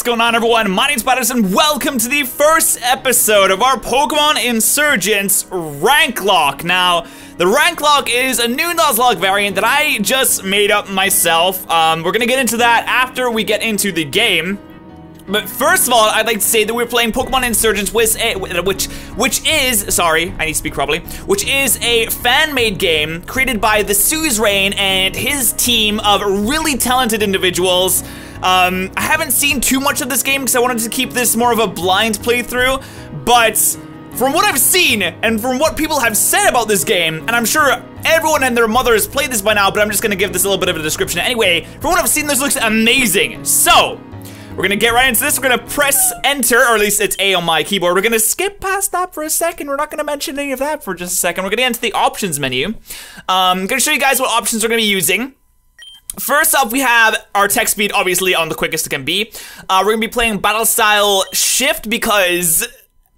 What's going on everyone? My name's Patterson. Welcome to the first episode of our Pokemon Insurgence Ranklocke. Now, the Ranklocke is a new Nuzlocke variant that I just made up myself. Um, we're gonna get into that after we get into the game. But first of all, I'd like to say that we're playing Pokemon Insurgence, which, which, which is, sorry, I need to speak properly, which is a fan-made game created by the Suzerain and his team of really talented individuals. Um, I haven't seen too much of this game because I wanted to keep this more of a blind playthrough, but from what I've seen and from what people have said about this game, and I'm sure everyone and their mother has played this by now, but I'm just gonna give this a little bit of a description anyway. From what I've seen, this looks amazing. So, we're gonna get right into this. We're gonna press enter, or at least it's A on my keyboard. We're gonna skip past that for a second. We're not gonna mention any of that for just a second. We're gonna get into the options menu. Um, I'm gonna show you guys what options we're gonna be using. First up, we have our tech speed, obviously, on the quickest it can be. Uh, we're gonna be playing Battle Style Shift because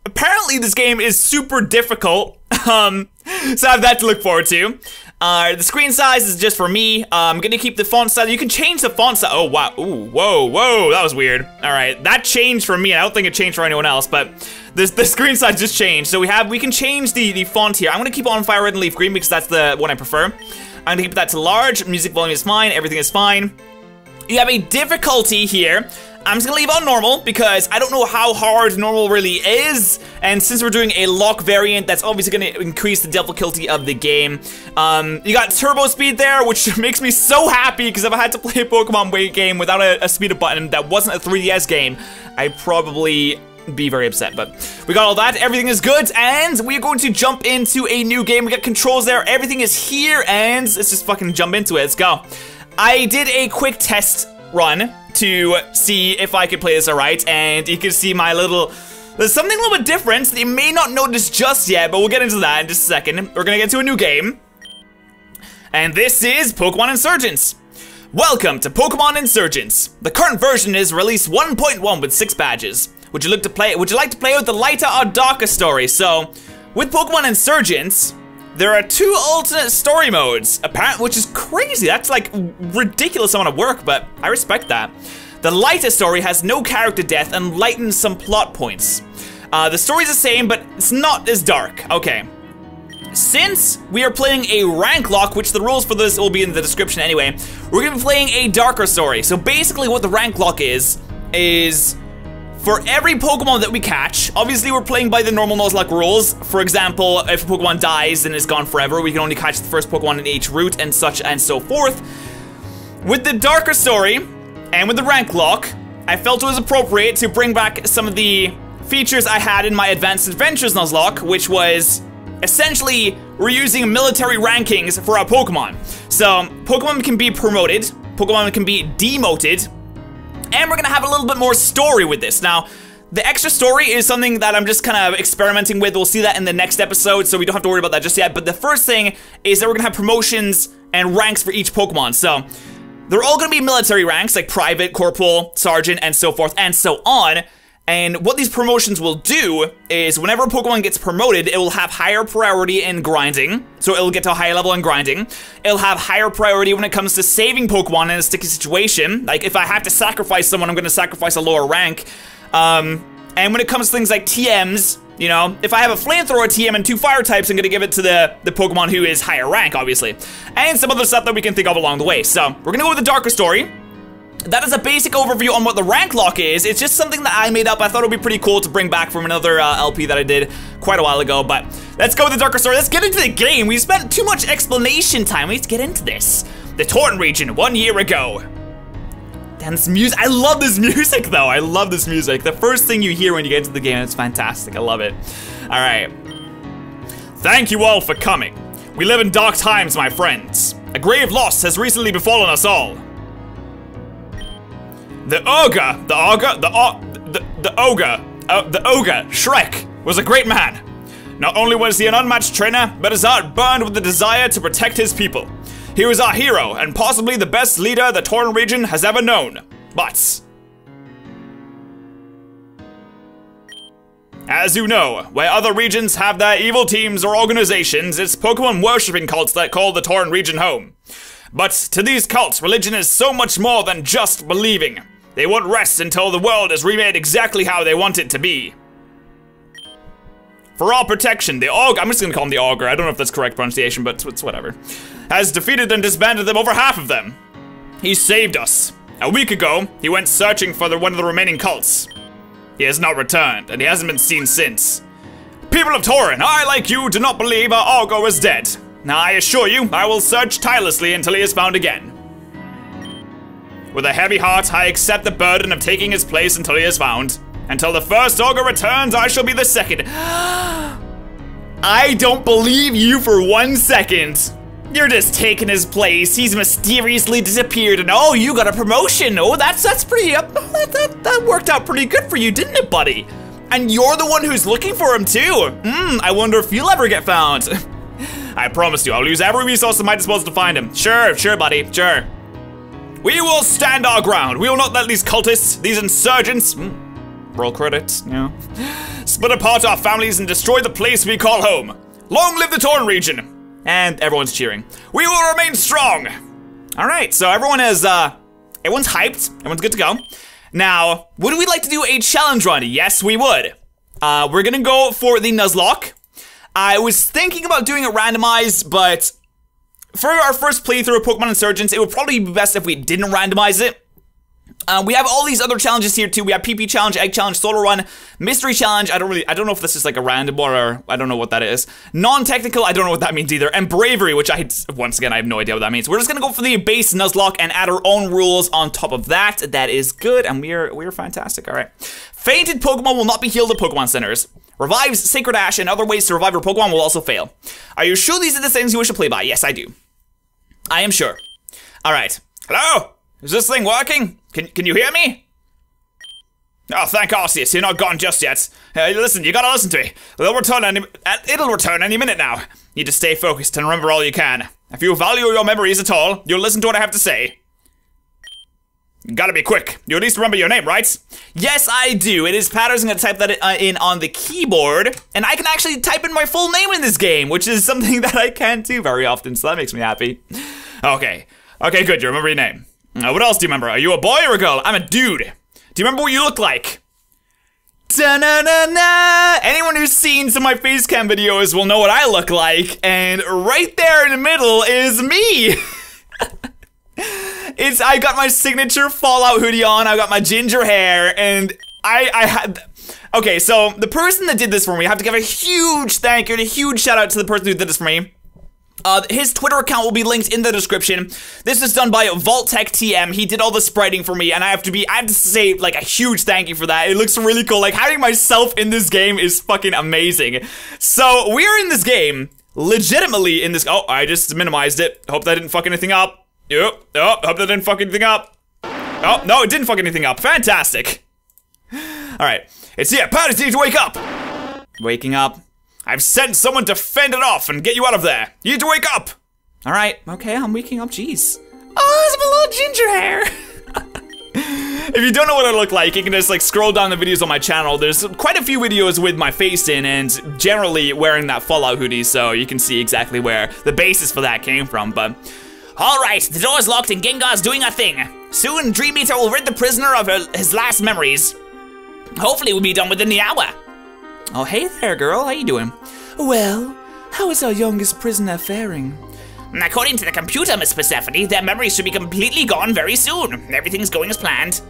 apparently this game is super difficult. Um, so I have that to look forward to. Uh, the screen size is just for me. Uh, I'm gonna keep the font size. You can change the font size. Oh, wow. Ooh, whoa, whoa, that was weird. All right, that changed for me. I don't think it changed for anyone else, but this the screen size just changed. So we have, we can change the, the font here. I'm gonna keep on Fire Red and Leaf Green because that's the one I prefer. I'm gonna keep that to large. Music volume is fine. Everything is fine. You have a difficulty here. I'm just gonna leave on normal because I don't know how hard normal really is. And since we're doing a lock variant, that's obviously gonna increase the difficulty of the game. Um, you got turbo speed there, which makes me so happy because if I had to play a Pokemon Wait game without a, a speed up button that wasn't a 3DS game, I probably be very upset, but we got all that. Everything is good, and we're going to jump into a new game. We got controls there. Everything is here, and let's just fucking jump into it. Let's go. I did a quick test run to see if I could play this alright, and you can see my little... There's something a little bit different that you may not notice just yet, but we'll get into that in just a second. We're gonna get to a new game. And this is Pokemon Insurgence. Welcome to Pokemon Insurgence. The current version is release 1.1 with 6 badges. Would you look to play would you like to play with the lighter or darker story? So, with Pokemon Insurgence, there are two alternate story modes, apparently, which is crazy. That's like ridiculous amount of work, but I respect that. The lighter story has no character death and lightens some plot points. Uh, the story's the same, but it's not as dark. Okay. Since we are playing a Ranklocke, which the rules for this will be in the description anyway, we're gonna be playing a darker story. So basically what the Ranklocke is, is for every Pokemon that we catch, obviously we're playing by the normal Nuzlocke rules. For example, if a Pokemon dies and is gone forever, we can only catch the first Pokemon in each route and such and so forth. With the darker story, and with the Ranklocke, I felt it was appropriate to bring back some of the features I had in my Advanced Adventures Nuzlocke, which was essentially we're using military rankings for our Pokemon. So, Pokemon can be promoted, Pokemon can be demoted, and we're gonna have a little bit more story with this. Now, the extra story is something that I'm just kind of experimenting with. We'll see that in the next episode, so we don't have to worry about that just yet. But the first thing is that we're gonna have promotions and ranks for each Pokemon. So, they're all gonna be military ranks, like private, corporal, sergeant, and so forth, and so on. And what these promotions will do is whenever a Pokemon gets promoted, it will have higher priority in grinding. So it'll get to a higher level in grinding. It'll have higher priority when it comes to saving Pokemon in a sticky situation. Like if I have to sacrifice someone, I'm going to sacrifice a lower rank. Um, and when it comes to things like TMs, you know, if I have a flamethrower TM and two fire types, I'm gonna give it to the, the Pokemon who is higher rank, obviously. And some other stuff that we can think of along the way. So, we're gonna go with the darker story that is a basic overview on what the Ranklocke is. It's just something that I made up. I thought it would be pretty cool to bring back from another uh, LP that I did quite a while ago. But let's go with the darker story. Let's get into the game. We spent too much explanation time. To get into this. The Torren region one year ago. This music. I love this music, though. I love this music. The first thing you hear when you get into the game, it's fantastic. I love it. All right. Thank you all for coming. We live in dark times, my friends. A grave loss has recently befallen us all. The ogre, the ogre, the o the, the ogre, uh, the ogre, Shrek, was a great man. Not only was he an unmatched trainer, but his heart burned with the desire to protect his people. He was our hero, and possibly the best leader the Torren region has ever known. But... As you know, where other regions have their evil teams or organizations, it's Pokemon worshipping cults that call the Torren region home. But to these cults, religion is so much more than just believing. They won't rest until the world is remade exactly how they want it to be. For all protection, the Aug- I'm just gonna call him the Augur, I don't know if that's correct pronunciation, but it's whatever, has defeated and disbanded them over half of them. He saved us. A week ago, he went searching for the, one of the remaining cults. He has not returned, and he hasn't been seen since. People of Torren, I, like you, do not believe our Augur is dead. Now, I assure you, I will search tirelessly until he is found again. With a heavy heart, I accept the burden of taking his place until he is found. Until the first Augur returns, I shall be the second. I don't believe you for one second. You're just taking his place. He's mysteriously disappeared, and oh, you got a promotion. Oh, that's that's pretty. Uh, that, that, that worked out pretty good for you, didn't it, buddy? And you're the one who's looking for him too. Hmm. I wonder if you'll ever get found. I promise you, I'll use every resource at my disposal to find him. Sure, sure, buddy, sure. We will stand our ground. We will not let these cultists, these insurgents, mm, roll credits, you know, split apart our families and destroy the place we call home. Long live the Torren region. And everyone's cheering. We will remain strong. All right, so everyone is, uh, everyone's hyped. Everyone's good to go. Now, would we like to do a challenge run? Yes, we would. Uh, we're gonna go for the Nuzlocke. I was thinking about doing it randomized, but for our first playthrough of Pokemon Insurgence, it would probably be best if we didn't randomize it. Uh, we have all these other challenges here too. We have PP challenge, egg challenge, solo run, mystery challenge. I don't really, I don't know if this is like a random or I don't know what that is. Non-technical, I don't know what that means either. And bravery, which I once again I have no idea what that means. We're just gonna go for the base Nuzlocke and add our own rules on top of that. That is good, and we're we're fantastic. All right. Fainted Pokemon will not be healed at Pokemon centers. Revives, Sacred Ash, and other ways to revive your Pokemon will also fail. Are you sure these are the things you wish to play by? Yes, I do. I am sure. All right. Hello? Is this thing working? Can, can you hear me? Oh, thank Arceus, you're not gone just yet. Uh, listen, you gotta listen to me. It'll return any, it'll return any minute now. You need to stay focused and remember all you can. If you value your memories at all, you'll listen to what I have to say. Gotta be quick. You at least remember your name, right? Yes, I do. It is Patterson. I'm gonna type that uh, in on the keyboard, and I can actually type in my full name in this game, which is something that I can't do very often, so that makes me happy. Okay. Okay, good. You remember your name. Uh, what else do you remember? Are you a boy or a girl? I'm a dude. Do you remember what you look like? Da-na-na-na! Anyone who's seen some of my face cam videos will know what I look like, and right there in the middle is me! it's I got my signature Fallout hoodie on, I got my ginger hair, and I I had Okay, so the person that did this for me, I have to give a huge thank you and a huge shout out to the person who did this for me. Uh, his Twitter account will be linked in the description. This is done by Voltech TM. He did all the spriting for me, and I have to be, I have to say, like, a huge thank you for that. It looks really cool. Like, having myself in this game is fucking amazing. So, we're in this game, legitimately in this, oh, I just minimized it. Hope that didn't fuck anything up. Yep, oh, hope that didn't fuck anything up. Oh, no, it didn't fuck anything up. Fantastic. Alright, it's here. Powder's need to wake up. Waking up. I've sent someone to fend it off and get you out of there. You need to wake up. All right, okay, I'm waking up. Jeez. Oh, it's my little ginger hair. if you don't know what I look like, you can just like scroll down the videos on my channel. There's quite a few videos with my face in and generally wearing that Fallout hoodie, so you can see exactly where the basis for that came from. But all right, the door's locked and Gengar's doing a thing. Soon, Dream Eater will rid the prisoner of her, his last memories. Hopefully, we'll be done within the hour. Oh, hey there, girl. How you doing? Well, how is our youngest prisoner faring? According to the computer, Miss Persephone, their memories should be completely gone very soon. Everything's going as planned.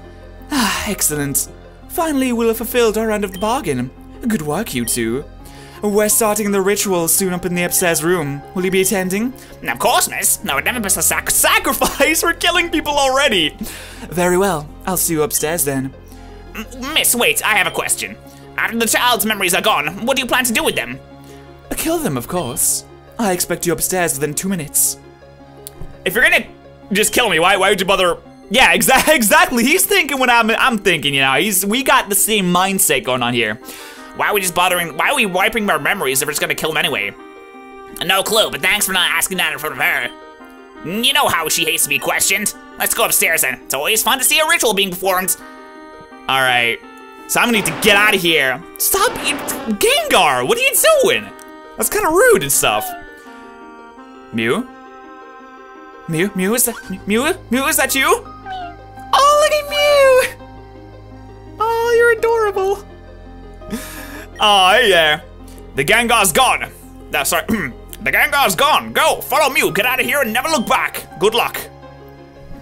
Ah, excellent. Finally, we'll have fulfilled our end of the bargain. Good work, you two. We're starting the ritual soon up in the upstairs room. Will you be attending? Of course, miss. I would never miss a sac sacrifice. We're killing people already. Very well. I'll see you upstairs then. Miss, wait. I have a question. After the child's memories are gone, what do you plan to do with them? Kill them, of course. I expect you upstairs within two minutes. If you're gonna just kill me, why, why would you bother? Yeah, exa exactly. He's thinking what I'm, I'm thinking, you know. He's, we got the same mindset going on here. Why are we just bothering, why are we wiping our memories if we're just gonna kill them anyway? No clue, but thanks for not asking that in front of her. You know how she hates to be questioned. Let's go upstairs then. It's always fun to see a ritual being performed. All right. So I'm gonna need to get out of here. Stop, Gengar, what are you doing? That's kind of rude and stuff. Mew? Mew? Mew, is that, Mew? Mew, is that you? Oh, look at Mew! Oh, you're adorable. Oh, hey there. The Gengar's gone. That's sorry. the Gengar's gone. Go, follow Mew. Get out of here and never look back. Good luck.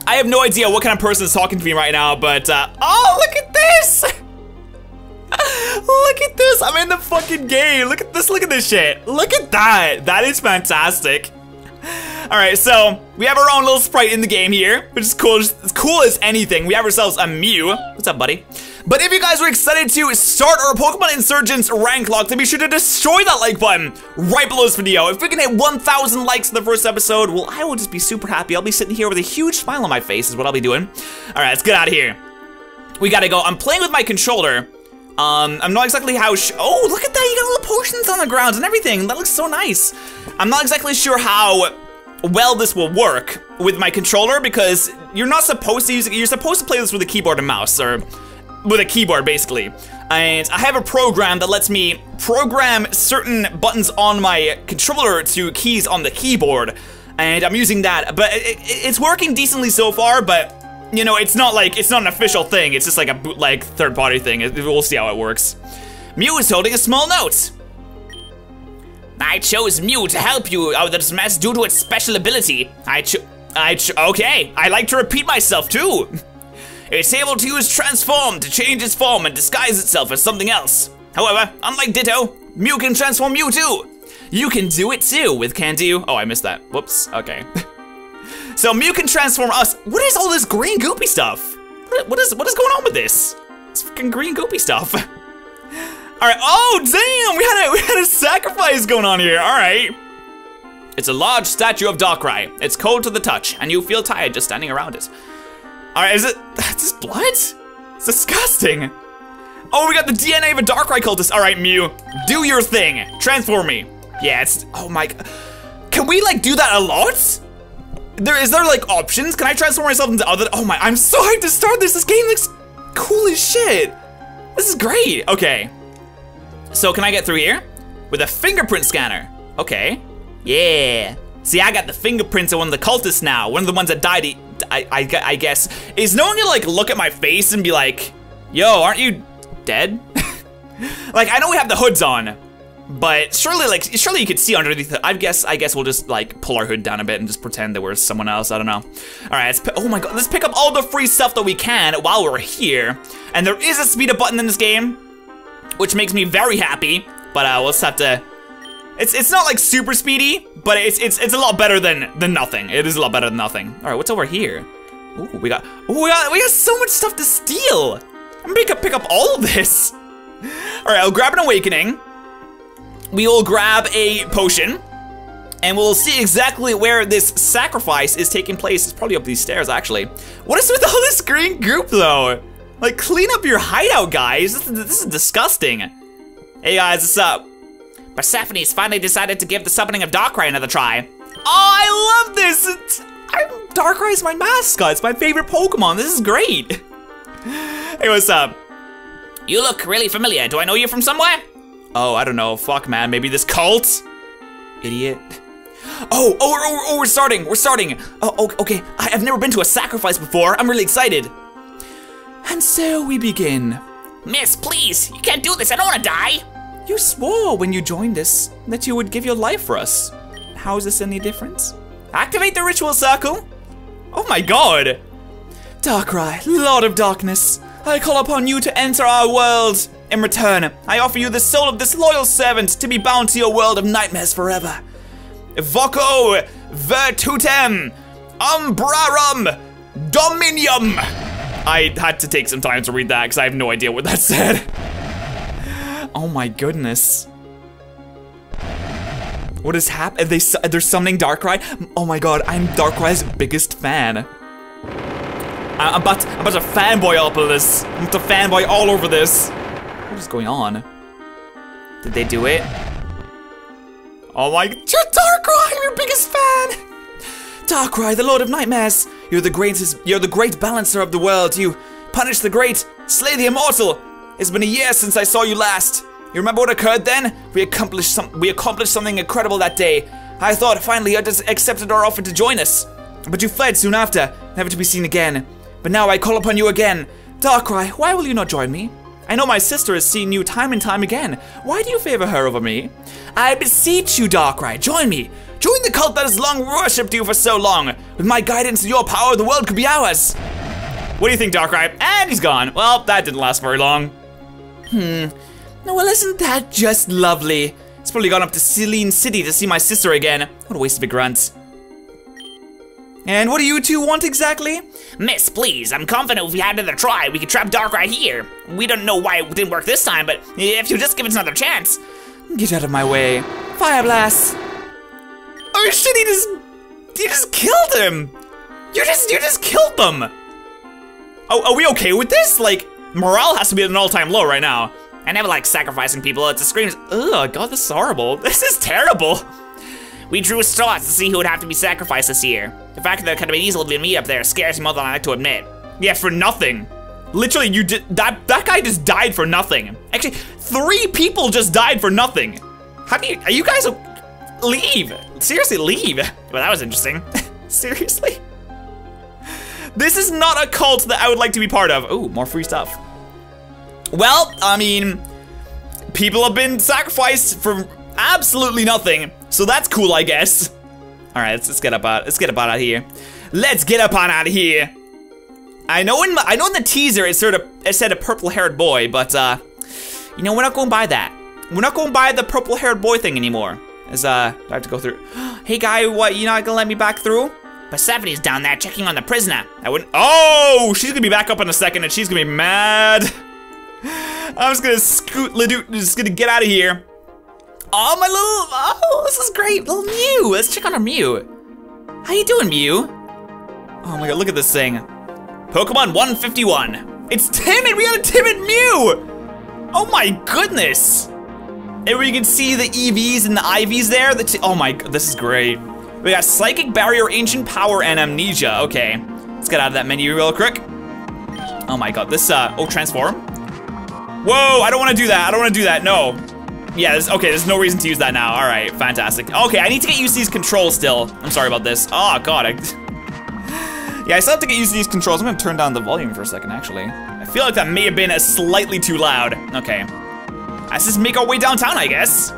I have no idea what kind of person is talking to me right now, but uh, oh, look at this. look at this. I'm in the fucking game. Look at this. Look at this shit. Look at that. That is fantastic. All right, so we have our own little sprite in the game here, which is cool. Just as cool as anything. We have ourselves a Mew. What's up, buddy? But if you guys are excited to start our Pokemon Insurgence rank lock, then be sure to destroy that like button right below this video. If we can hit 1,000 likes in the first episode, well, I will just be super happy. I'll be sitting here with a huge smile on my face is what I'll be doing. All right, let's get out of here. We gotta go. I'm playing with my controller. Um, I'm not exactly how Oh, look at that, you got little potions on the ground and everything. That looks so nice. I'm not exactly sure how well this will work with my controller because you're not supposed to use. You're supposed to play this with a keyboard and mouse, or with a keyboard basically. And I have a program that lets me program certain buttons on my controller to keys on the keyboard. And I'm using that, but it, it's working decently so far, but you know, it's not like, it's not an official thing. It's just like a bootleg third party thing. We'll see how it works. Mew is holding a small note. I chose Mew to help you out of this mess due to its special ability. I cho- I cho- okay, I like to repeat myself too. It's able to use Transform to change its form and disguise itself as something else. However, unlike Ditto, Mew can transform you too. You can do it too with Can Do. Oh, I missed that. Whoops, okay. so Mew can transform us. What is all this green goopy stuff? What is, what is going on with this? It's freaking green goopy stuff. all right, oh damn, we had, a, we had a sacrifice going on here, all right. It's a large statue of Darkrai. It's cold to the touch, and you feel tired just standing around it. All right, is it, that's blood? It's disgusting. Oh, we got the DNA of a Darkrai cultist. All right, Mew, do your thing. Transform me. Yeah, it's, oh my, can we like do that a lot? There, is there like options? Can I transform myself into other, oh my, I'm so hyped to start this. This game looks cool as shit. This is great. Okay. So can I get through here? With a fingerprint scanner. Okay. Yeah. See, I got the fingerprints of one of the cultists now. One of the ones that died I, I, I guess. Is no one gonna like look at my face and be like, yo, aren't you dead? like, I know we have the hoods on, but surely like, surely you could see underneath it. I guess, I guess we'll just like pull our hood down a bit and just pretend that we're someone else, I don't know. All right, let's, oh my God, let's pick up all the free stuff that we can while we're here. And there is a speed up button in this game, which makes me very happy, but uh, we'll just have to, it's it's not like super speedy, but it's it's it's a lot better than than nothing. It is a lot better than nothing. All right, what's over here? Ooh, we got ooh, we got we got so much stuff to steal. I'm gonna pick up all of this. All right, I'll grab an awakening. We will grab a potion, and we'll see exactly where this sacrifice is taking place. It's probably up these stairs, actually. What is with all this green goop, though? Like, clean up your hideout, guys. This, this is disgusting. Hey guys, what's up? Persephone's finally decided to give the summoning of Darkrai another try. Oh, I love this! It's, I'm, Darkrai's my mascot. It's my favorite Pokemon. This is great. hey, what's up? You look really familiar. Do I know you from somewhere? Oh, I don't know. Fuck, man. Maybe this cult? Idiot. Oh, oh, oh, oh, we're starting. We're starting. Oh, okay. I've never been to a sacrifice before. I'm really excited. And so we begin. Miss, please. You can't do this. I don't want to die. You swore when you joined us that you would give your life for us. How is this any different? Activate the ritual circle. Oh my god. Darkrai, Lord of Darkness, I call upon you to enter our world. In return, I offer you the soul of this loyal servant to be bound to your world of nightmares forever. Voco virtutem umbrarum dominium. I had to take some time to read that because I have no idea what that said. Oh my goodness. What is happening? They they're summoning Darkrai. Oh my god, I'm Darkrai's biggest fan. I am about to, I'm about to fanboy up of this. I'm about to fanboy all over this. What is going on? Did they do it? Oh my, you're Darkrai, I'm your biggest fan. Darkrai, the Lord of Nightmares. You're the greatest, you're the great balancer of the world. You punish the great, slay the immortal. It's been a year since I saw you last. You remember what occurred then? We accomplished some we accomplished something incredible that day. I thought finally you just accepted our offer to join us. But you fled soon after, never to be seen again. But now I call upon you again. Darkrai, why will you not join me? I know my sister has seen you time and time again. Why do you favor her over me? I beseech you, Darkrai, join me. Join the cult that has long worshipped you for so long. With my guidance and your power, the world could be ours. What do you think, Darkrai? And he's gone. Well, that didn't last very long. Hmm. Well, isn't that just lovely? He's probably gone up to Selene City to see my sister again. What a waste of a grunt. And what do you two want exactly? Miss, please, I'm confident if we had another try, we could trap Darkrai here. We don't know why it didn't work this time, but if you just give us another chance. Get out of my way. Fire blast. Oh shit, he just, he just killed him. You just, you just killed them. Oh, are we okay with this? Like, morale has to be at an all-time low right now. I never like sacrificing people. It just screams, oh god, this is horrible. This is terrible. We drew straws to see who would have to be sacrificed this year. The fact that it could have been easily been me up there scares me more than I like to admit. Yeah, for nothing. Literally, you did that. That guy just died for nothing. Actually, three people just died for nothing. How do you? Are you guys leave? Seriously, leave. Well, that was interesting. Seriously. This is not a cult that I would like to be part of. Oh, more free stuff. Well, I mean, people have been sacrificed for absolutely nothing, so that's cool, I guess. All right, let's, let's get up out. Let's get up out of here. Let's get up on out of here. I know in I know in the teaser it sort of it said a purple-haired boy, but uh, you know we're not going by that. We're not going by the purple-haired boy thing anymore. As uh, I have to go through. hey guy, what? You not gonna let me back through? Persephone's down there checking on the prisoner. I wouldn't. Oh, she's gonna be back up in a second, and she's gonna be mad. I'm just gonna scoot, just gonna get out of here. Oh, my little, oh, this is great, little Mew. Let's check on our Mew. How you doing, Mew? Oh my god, look at this thing. Pokemon 151. It's timid, we got a timid Mew. Oh my goodness. And we can see the EVs and the IVs there. The oh my, this is great. We got Psychic Barrier, Ancient Power, and Amnesia. Okay, let's get out of that menu real quick. Oh my god, this, uh, oh, transform? Whoa, I don't wanna do that, I don't wanna do that, no. Yeah, okay, there's no reason to use that now. All right, fantastic. Okay, I need to get used to these controls still. I'm sorry about this. Oh, God. I, yeah, I still have to get used to these controls. I'm gonna turn down the volume for a second, actually. I feel like that may have been a slightly too loud. Okay. Let's just make our way downtown, I guess.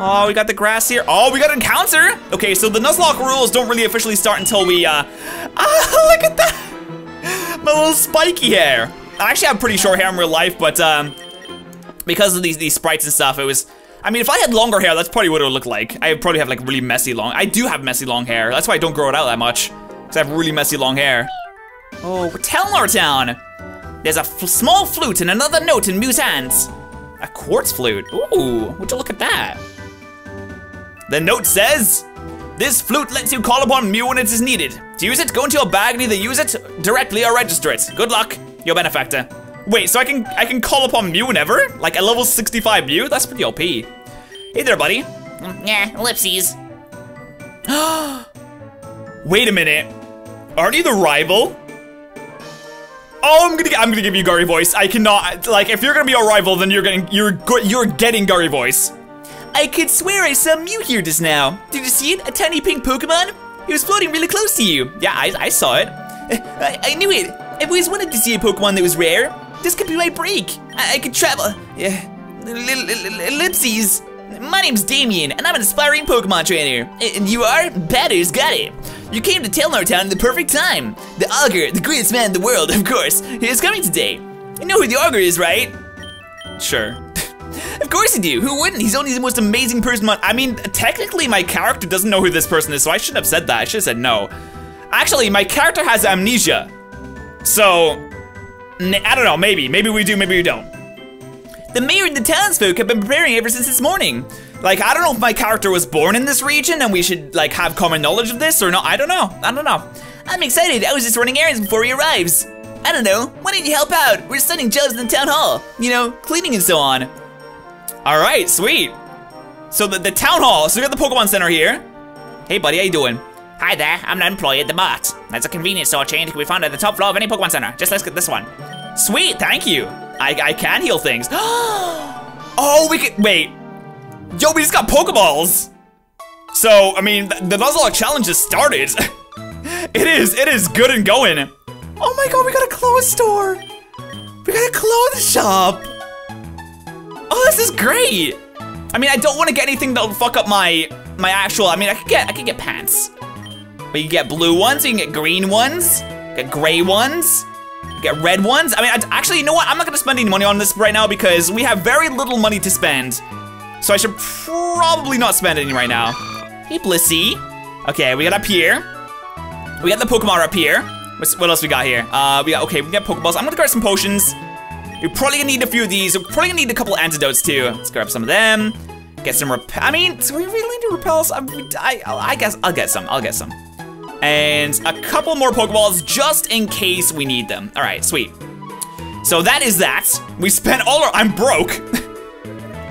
Oh, we got the grass here. Oh, we got an encounter. Okay, so the Nuzlocke rules don't really officially start until we, uh... Ah, look at that! My little spiky hair. I actually have pretty short hair in real life, but, um... Because of these, these sprites and stuff, it was I mean, if I had longer hair, that's probably what it would look like. I probably have like really messy long. I do have messy long hair. That's why I don't grow it out that much. Because I have really messy long hair. Oh, Telnor Town. There's a small flute and another note in Mew's hands. A quartz flute. Ooh, would you look at that? The note says, this flute lets you call upon Mew when it is needed. To use it, go into your bag and either use it directly or register it. Good luck, your benefactor. Wait, so I can I can call upon Mew whenever? Like a level 65 Mew? That's pretty OP. Hey there, buddy. Yeah, ellipses. Wait a minute. Aren't you the rival? Oh, I'm gonna I'm gonna give you Gary voice. I cannot like if you're gonna be a rival, then you're getting you're good you're getting Gary voice. I could swear I saw Mew here just now. Did you see it? A tiny pink Pokemon? It was floating really close to you. Yeah, I, I saw it. I, I knew it. I've always wanted to see a Pokemon that was rare. This could be my break. I, I could travel. Yeah. Ellipses. My name's Damian, and I'm an aspiring Pokemon trainer. And you are? Batter's got it. You came to Telnor Town in the perfect time. The Augur, the greatest man in the world, of course, is coming today. You know who the Augur is, right? Sure. of course you do. Who wouldn't? He's only the most amazing person. On. I mean, technically my character doesn't know who this person is, so I shouldn't have said that. I should have said no. Actually, my character has amnesia. So, I don't know, maybe. Maybe we do, maybe we don't. The mayor and the townsfolk have been preparing ever since this morning. Like, I don't know if my character was born in this region and we should, like, have common knowledge of this or not. I don't know. I don't know. I'm excited. I was just running errands before he arrives. I don't know. Why don't you help out? We're setting jobs in the town hall. You know, cleaning and so on. All right, sweet. So the, the town hall. So we got the Pokemon Center here. Hey, buddy, how you doing? Hi there, I'm an employee at the Mart. That's a convenience store chain that can be found at the top floor of any Pokemon Center. Just let's get this one. Sweet, thank you. I, I can heal things. oh, we can, wait. Yo, we just got Pokeballs. So, I mean, the, the Nuzlocke challenge just started. it is, it is good and going. Oh my god, we got a clothes store. We got a clothes shop. Oh, this is great. I mean, I don't want to get anything that'll fuck up my my actual. I mean, I could get I could get pants. But you get blue ones, you can get green ones, get gray ones, get red ones. I mean, I, actually, you know what? I'm not gonna spend any money on this right now because we have very little money to spend. So I should probably not spend any right now. Hey, Blissey. Okay, we got up here. We got the Pokemon up here. What's, what else we got here? Uh, we got, okay, we got Pokeballs. I'm gonna grab some potions. We're probably gonna need a few of these. We're probably gonna need a couple antidotes too. Let's grab some of them. Get some repel. I mean, do we really need repels? I, I, I guess I'll get some. I'll get some. And a couple more Pokeballs just in case we need them. All right, sweet. So that is that. We spent all our, I'm broke.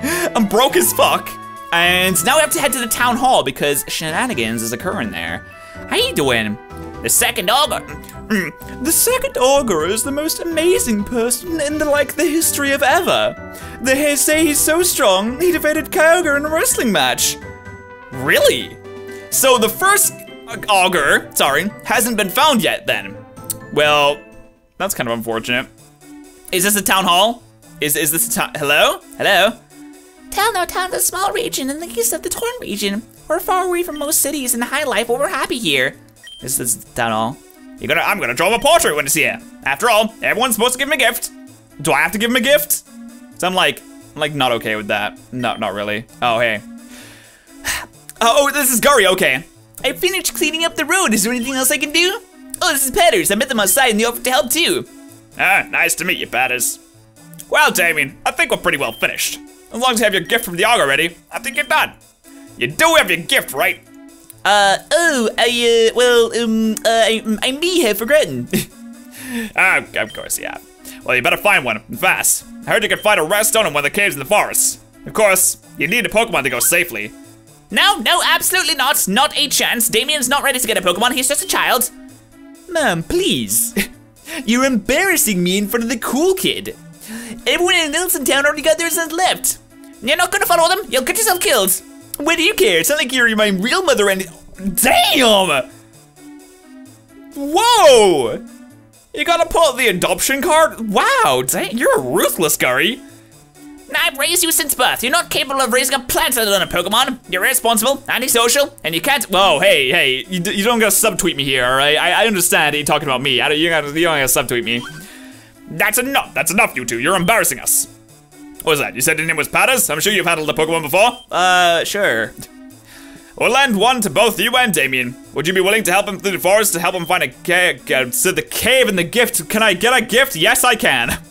I'm broke as fuck. And now we have to head to the town hall because shenanigans is occurring there. How are you doing? The second augur. Mm, the second augur is the most amazing person in the like the history of ever. They say he's so strong he defeated Kyogre in a wrestling match. Really? So the first augur, sorry, hasn't been found yet then. Well, that's kind of unfortunate. Is this a town hall? Is is this a town? Hello? Hello? Telnor Town is a small region in the east of the Torren region. We're far away from most cities and the high life, but we're happy here. this is town hall? You're gonna, I'm gonna draw him a portrait when it's here. After all, everyone's supposed to give him a gift. Do I have to give him a gift? So I'm like, I'm like not okay with that. No, not really. Oh, hey. Oh, oh, this is Gurry, okay. I finished cleaning up the road. Is there anything else I can do? Oh, this is Petters. I met them outside and they offered to help too. Ah, nice to meet you, Petters. Well, Damian, I think we're pretty well finished. As long as you have your gift from the augur ready, I think you're done. You do have your gift, right? Uh, oh, I, uh, well, um, uh, I, I may have forgotten. ah, of course, yeah. Well, you better find one, fast. I heard you could find a redstone in one of the caves in the forest. Of course, you need a Pokemon to go safely. No, no, absolutely not. Not a chance. Damian's not ready to get a Pokemon. He's just a child. Ma'am, please. You're embarrassing me in front of the cool kid. Everyone in Nelson Town already got theirs and left. You're not gonna follow them. You'll get yourself killed. What do you care? It's not like you're my real mother and- Damn! Whoa! You gotta pull out the adoption card? Wow, dang, you're a ruthless, Gurry. I've raised you since birth. You're not capable of raising a plant other than a Pokemon. You're irresponsible, antisocial, and you can't- Whoa, hey, hey, you, you don't gotta subtweet me here, alright? I, I understand you talking about me. I don't, you, gotta, you don't gotta subtweet me. That's enough, that's enough, you two. You're embarrassing us. What was that? You said your name was Patters? I'm sure you've handled a Pokemon before. Uh, sure. We'll lend one to both you and Damian. Would you be willing to help him through the forest to help him find a cave? Uh, so the cave and the gift. Can I get a gift? Yes, I can.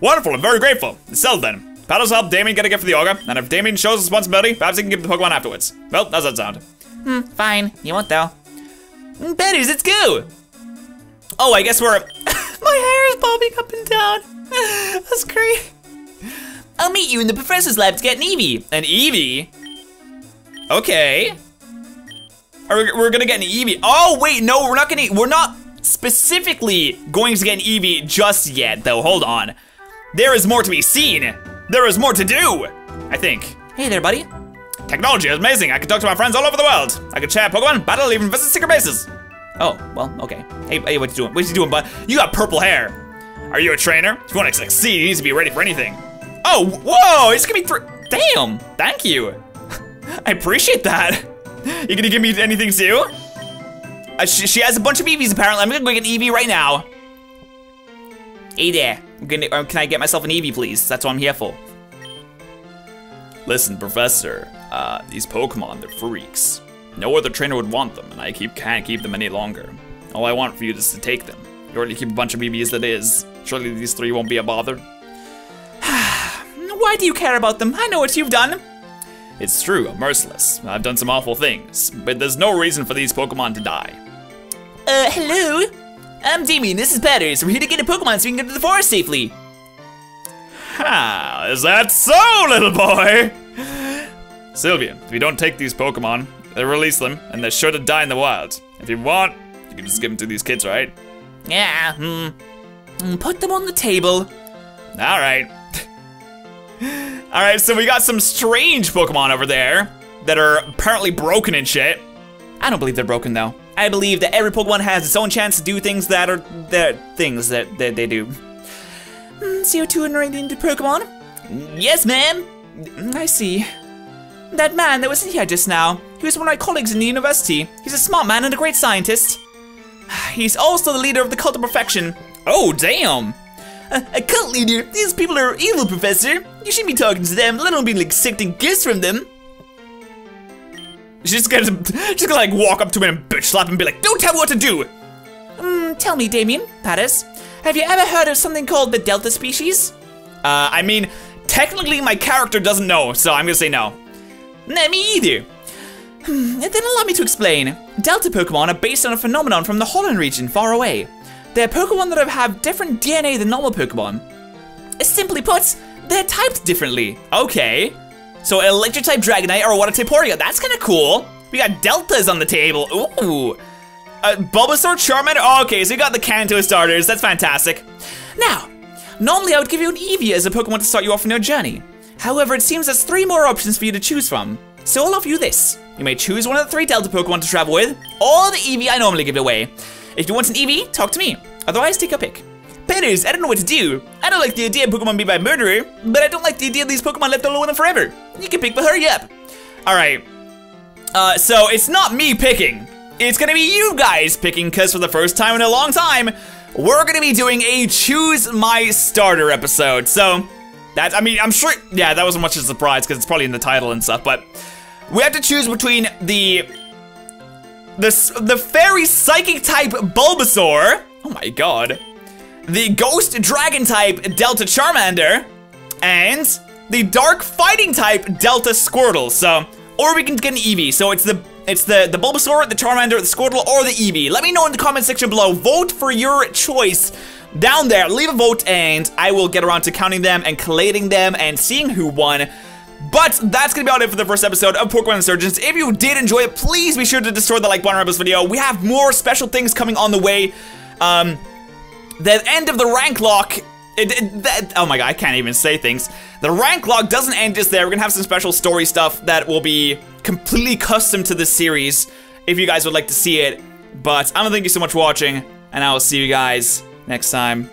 Wonderful, I'm very grateful. Sell then. Paddles help Damian get a gift for the augur, and if Damian shows responsibility, perhaps he can give the Pokemon afterwards. Well, how's that sound? Hmm, fine. You won't though. Mm, Betty's, let's go. Oh, I guess we're. My hair is bobbing up and down. That's great. I'll meet you in the professor's lab to get an Eevee. An Eevee? Okay. Are we, we're gonna get an Eevee. Oh, wait, no, we're not gonna, we're not specifically going to get an Eevee just yet, though. Hold on. There is more to be seen. There is more to do, I think. Hey there, buddy. Technology is amazing. I can talk to my friends all over the world. I can chat Pokemon, battle, even visit secret bases. Oh, well, okay. Hey, hey, what you doing? What you doing, bud? You got purple hair. Are you a trainer? If you want to succeed, you need to be ready for anything. Oh, whoa, it's gonna be three. Damn, thank you. I appreciate that. You gonna give me anything too? Uh, she, she, has a bunch of Eevees apparently. I'm gonna go get an Eevee right now. Hey there. Gonna, uh, can I get myself an Eevee, please? That's what I'm here for. Listen, Professor, uh, these Pokemon, they're freaks. No other trainer would want them, and I keep can't keep them any longer. All I want for you is to take them. You already keep a bunch of Eevees that is. Surely these three won't be a bother. Why do you care about them? I know what you've done. It's true, I'm merciless. I've done some awful things, but there's no reason for these Pokemon to die. Uh, hello? I'm Damian, this is Petters. We're here to get a Pokemon so we can get to the forest safely. Ha, is that so, little boy? Sylvia, if you don't take these Pokemon, they release them, and they're sure to die in the wild. If you want, you can just give them to these kids, right? Yeah, hmm. Put them on the table. All right. All right, so we got some strange Pokemon over there that are apparently broken and shit. I don't believe they're broken though. I believe that every Pokemon has its own chance to do things that are that things that, that they do. Mm, CO2 and radiant Pokemon. Yes, ma'am. I see. That man that was in here just now, he was one of my colleagues in the university. He's a smart man and a great scientist. He's also the leader of the cult of perfection. Oh, damn. A, cult leader? These people are evil, Professor. You shouldn't be talking to them, let alone be accepting gifts from them. She's gonna, she's gonna like walk up to him and bitch slap him and be like, don't tell me what to do. Mm, tell me, Damian, Paris, have you ever heard of something called the Delta species? Uh, I mean, technically my character doesn't know, so I'm gonna say no. Nah, me either. Hmm, then allow me to explain. Delta Pokemon are based on a phenomenon from the Holon region far away. They're Pokemon that have different DNA than normal Pokemon. Simply put, they're typed differently. Okay. So electric type Dragonite or water type Porygon, that's kinda cool. We got deltas on the table, ooh. Uh, Bulbasaur, Charmander, oh, okay, so you got the Kanto starters, that's fantastic. Now, normally I would give you an Eevee as a Pokemon to start you off on your journey. However, it seems there's three more options for you to choose from. So I'll offer you this. You may choose one of the three Delta Pokemon to travel with, or the Eevee I normally give away. If you want an Eevee, talk to me. Otherwise, take a pick. Petters, I don't know what to do. I don't like the idea of Pokemon being by murderer, but I don't like the idea of these Pokemon left alone forever. You can pick, but hurry up. All right. Uh, so it's not me picking. It's gonna be you guys picking, because for the first time in a long time, we're gonna be doing a choose my starter episode. So that's, I mean, I'm sure, yeah, that wasn't much of a surprise because it's probably in the title and stuff, but we have to choose between the the, the fairy psychic type Bulbasaur. Oh my god the Ghost Dragon type Delta Charmander, and the Dark Fighting type Delta Squirtle. So, or we can get an Eevee. So it's the it's the the Bulbasaur, the Charmander, the Squirtle, or the Eevee. Let me know in the comment section below. Vote for your choice down there. Leave a vote, and I will get around to counting them and collating them and seeing who won. But that's gonna be about it for the first episode of Pokemon Insurgence. If you did enjoy it, please be sure to destroy the like button on this video. We have more special things coming on the way. Um, the end of the Ranklocke it, it, that, oh my god, I can't even say things. The Ranklocke doesn't end just there. We're gonna have some special story stuff that will be completely custom to this series if you guys would like to see it. But I'm gonna thank you so much for watching, and I will see you guys next time.